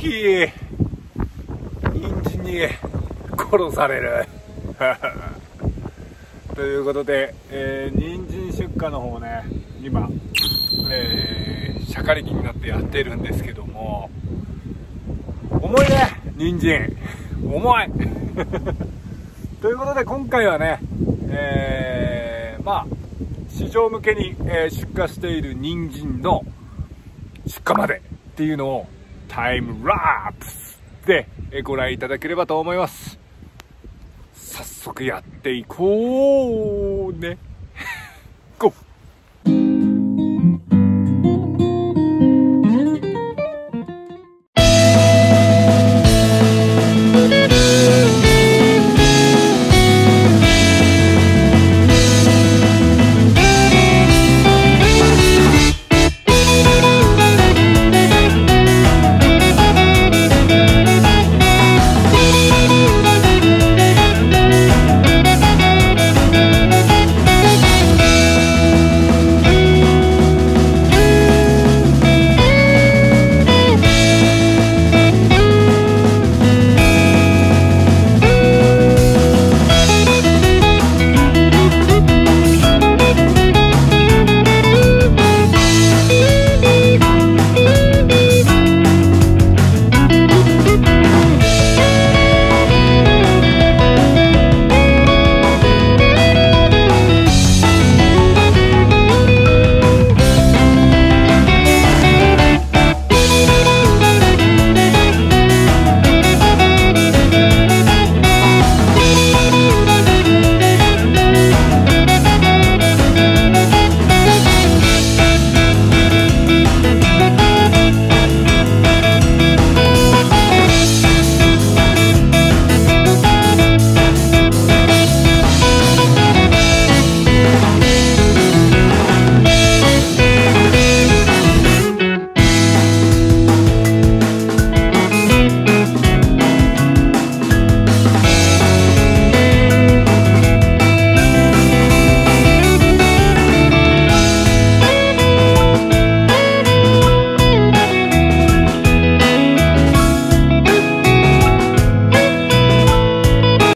ひえ人参に殺される。ということで、えー、人参出荷の方ね今、えー、しゃかり気になってやってるんですけども重いね人参。重い。ということで今回はね、えー、まあ市場向けに、え出荷している人参の出荷までっていうのをタイムラプスでご覧いただければと思います。早速やっていこうね。